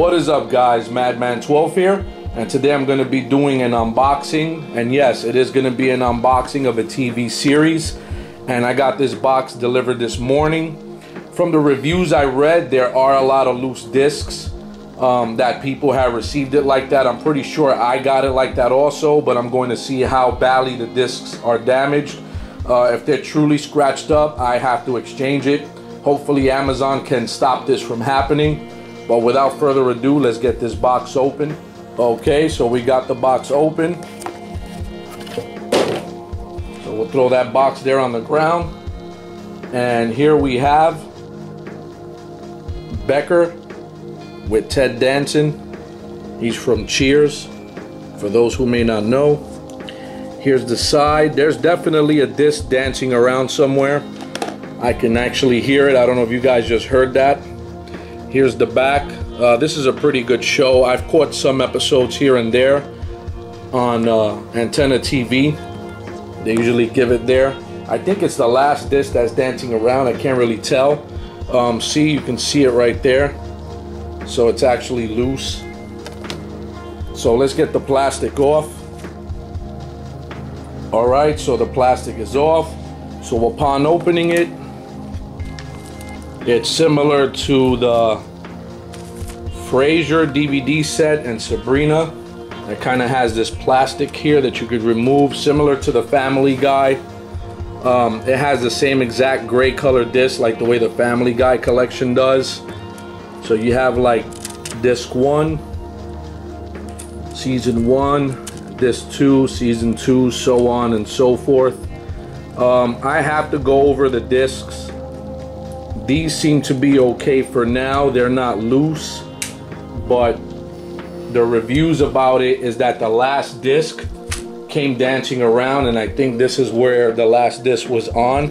What is up guys, Madman12 here, and today I'm going to be doing an unboxing, and yes, it is going to be an unboxing of a TV series, and I got this box delivered this morning. From the reviews I read, there are a lot of loose discs um, that people have received it like that. I'm pretty sure I got it like that also, but I'm going to see how badly the discs are damaged. Uh, if they're truly scratched up, I have to exchange it. Hopefully Amazon can stop this from happening. But without further ado, let's get this box open. Okay, so we got the box open. So we'll throw that box there on the ground. And here we have Becker with Ted Danson. He's from Cheers, for those who may not know. Here's the side. There's definitely a disc dancing around somewhere. I can actually hear it. I don't know if you guys just heard that. Here's the back. Uh, this is a pretty good show. I've caught some episodes here and there on uh, Antenna TV. They usually give it there. I think it's the last disc that's dancing around. I can't really tell. Um, see, you can see it right there. So it's actually loose. So let's get the plastic off. All right, so the plastic is off. So upon opening it, it's similar to the Frasier DVD set and Sabrina. It kind of has this plastic here that you could remove, similar to the Family Guy. Um, it has the same exact gray color disc like the way the Family Guy collection does. So you have like disc one, season one, disc two, season two, so on and so forth. Um, I have to go over the discs these seem to be okay for now. They're not loose, but the reviews about it is that the last disc came dancing around and I think this is where the last disc was on.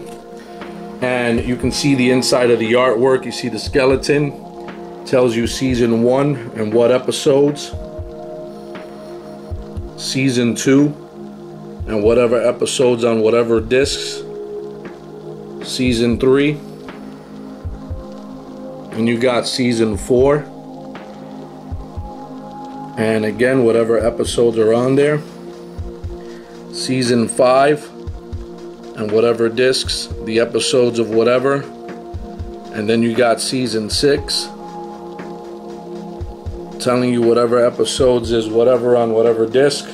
And you can see the inside of the artwork. You see the skeleton. Tells you season one and what episodes. Season two and whatever episodes on whatever discs. Season three and you got season four. And again whatever episodes are on there season five and whatever discs the episodes of whatever and then you got season six telling you whatever episodes is whatever on whatever disc.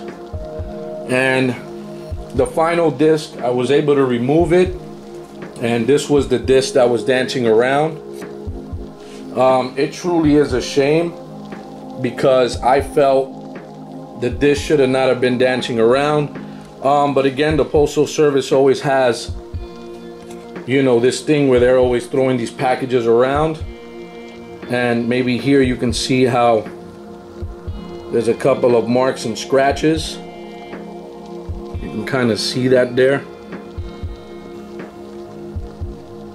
And the final disc I was able to remove it and this was the disc that was dancing around um, it truly is a shame because I felt that this should have not have been dancing around. Um, but again, the Postal Service always has, you know, this thing where they're always throwing these packages around. And maybe here you can see how there's a couple of marks and scratches. You can kind of see that there.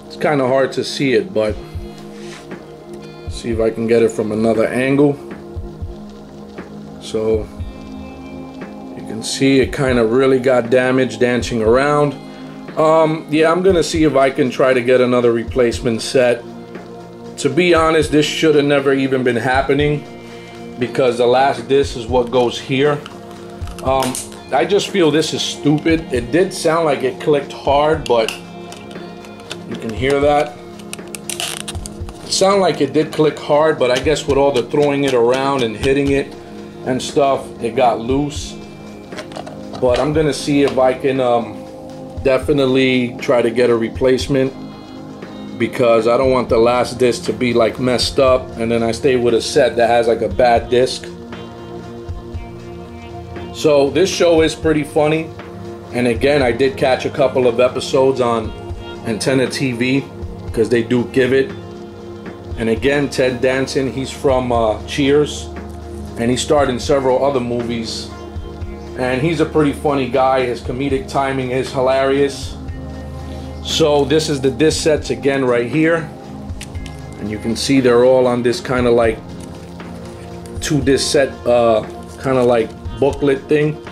It's kind of hard to see it, but see if I can get it from another angle. So you can see it kind of really got damaged dancing around. Um, yeah I'm gonna see if I can try to get another replacement set. To be honest this should have never even been happening because the last disc is what goes here. Um, I just feel this is stupid. It did sound like it clicked hard but you can hear that sound like it did click hard, but I guess with all the throwing it around and hitting it and stuff, it got loose. But I'm gonna see if I can um, definitely try to get a replacement because I don't want the last disc to be like messed up and then I stay with a set that has like a bad disc. So this show is pretty funny. And again, I did catch a couple of episodes on Antenna TV because they do give it and again, Ted Danson, he's from uh, Cheers, and he starred in several other movies. And he's a pretty funny guy. His comedic timing is hilarious. So this is the disc sets again right here. And you can see they're all on this kind of like two disc set, uh, kind of like booklet thing.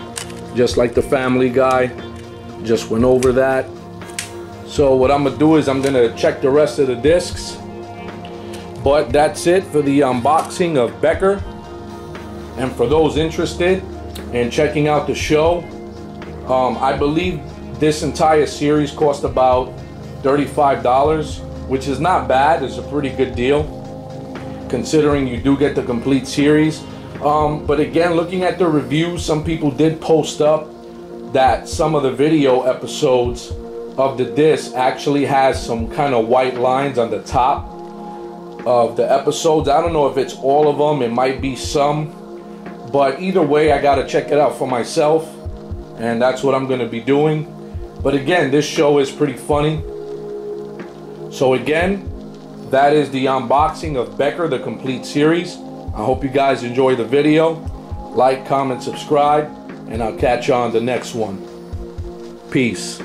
Just like the Family Guy. Just went over that. So what I'm gonna do is I'm gonna check the rest of the discs But that's it for the unboxing of Becker. And for those interested in checking out the show, um, I believe this entire series cost about $35, which is not bad. It's a pretty good deal, considering you do get the complete series. Um, but again, looking at the reviews, some people did post up that some of the video episodes of the disc actually has some kind of white lines on the top of the episodes. I don't know if it's all of them, it might be some, but either way, I gotta check it out for myself, and that's what I'm gonna be doing. But again, this show is pretty funny. So, again, that is the unboxing of Becker, the complete series. I hope you guys enjoy the video. Like, comment, subscribe, and I'll catch you on the next one. Peace.